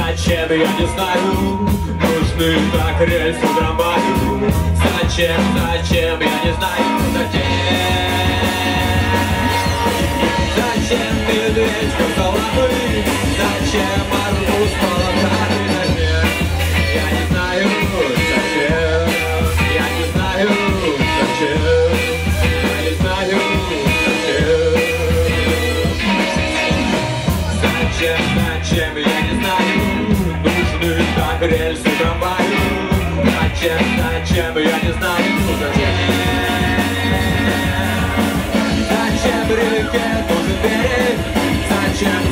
Зачем, я не знаю. Нужны так рельсы трамваю Зачем, зачем, я не знаю. Зачем? Зачем медведь головы? Зачем арбуз молоками Зачем, я не знаю рельсы трамваю Зачем, зачем, я не знаю Зачем Зачем реке нужен берег? Зачем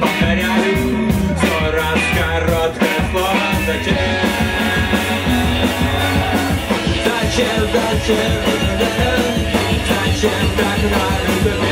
повторяю Сто раз короткое слово Зачем Зачем, зачем, зачем Зачем так надо? вместе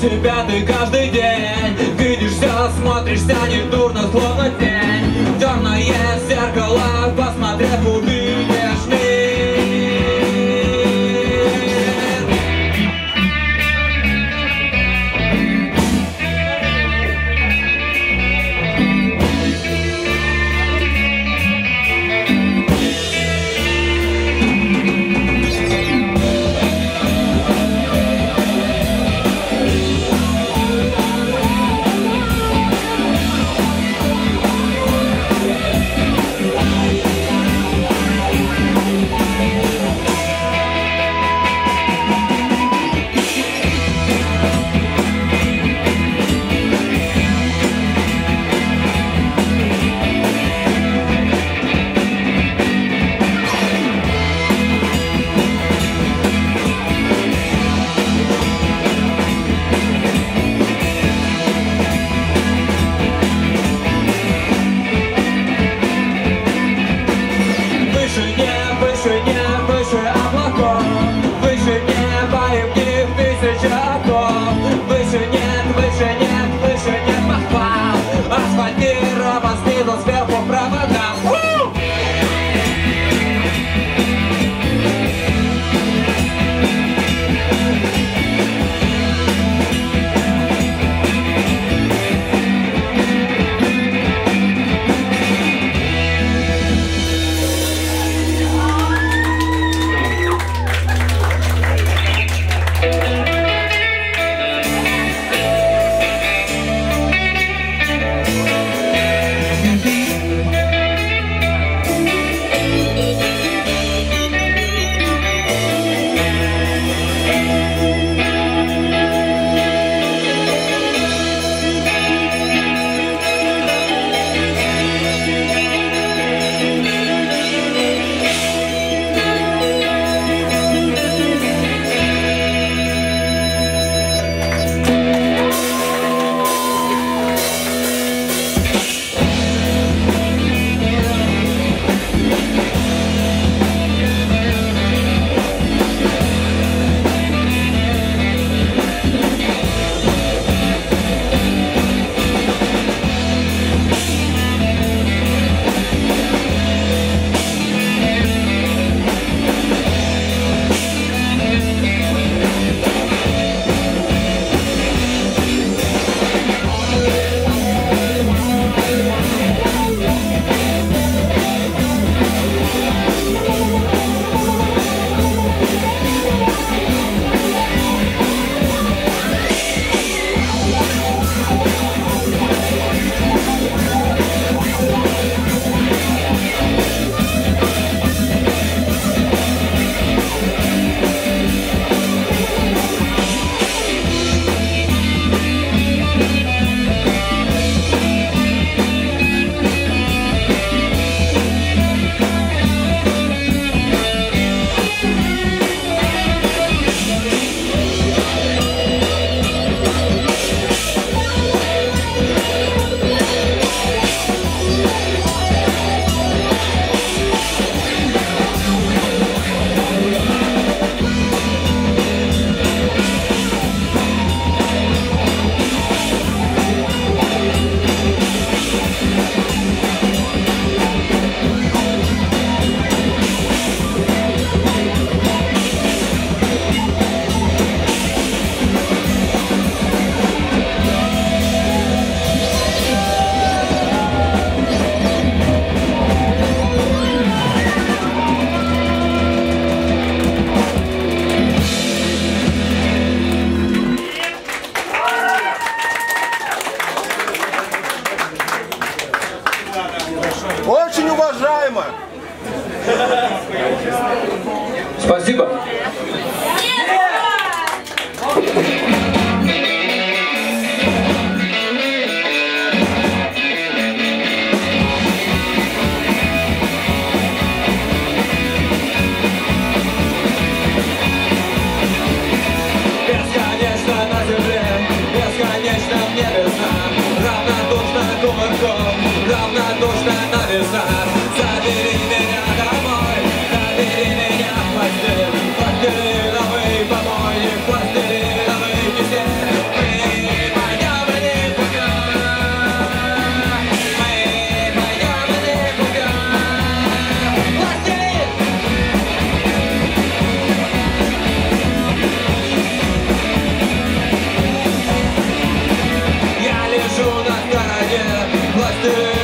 себя ты каждый день Видишь все, смотришься недурно, словно тень Blockbuster.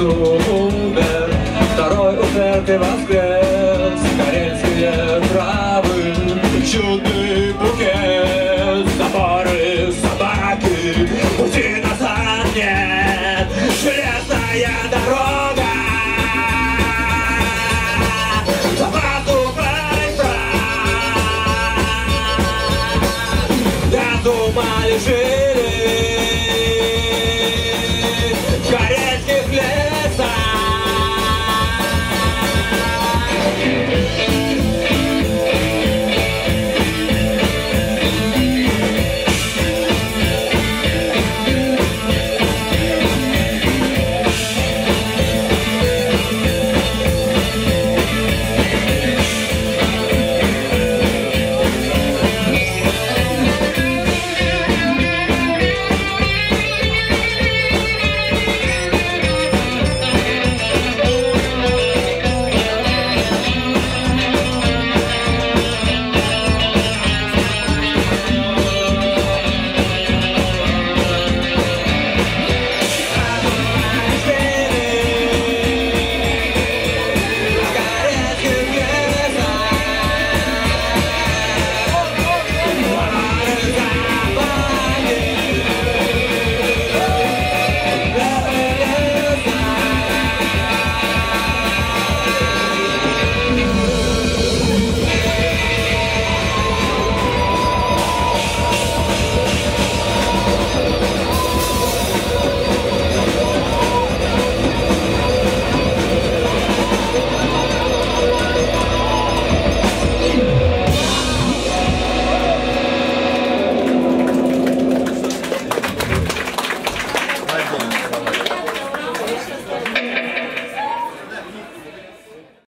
Умер Второй умер, ты воскрес